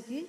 की?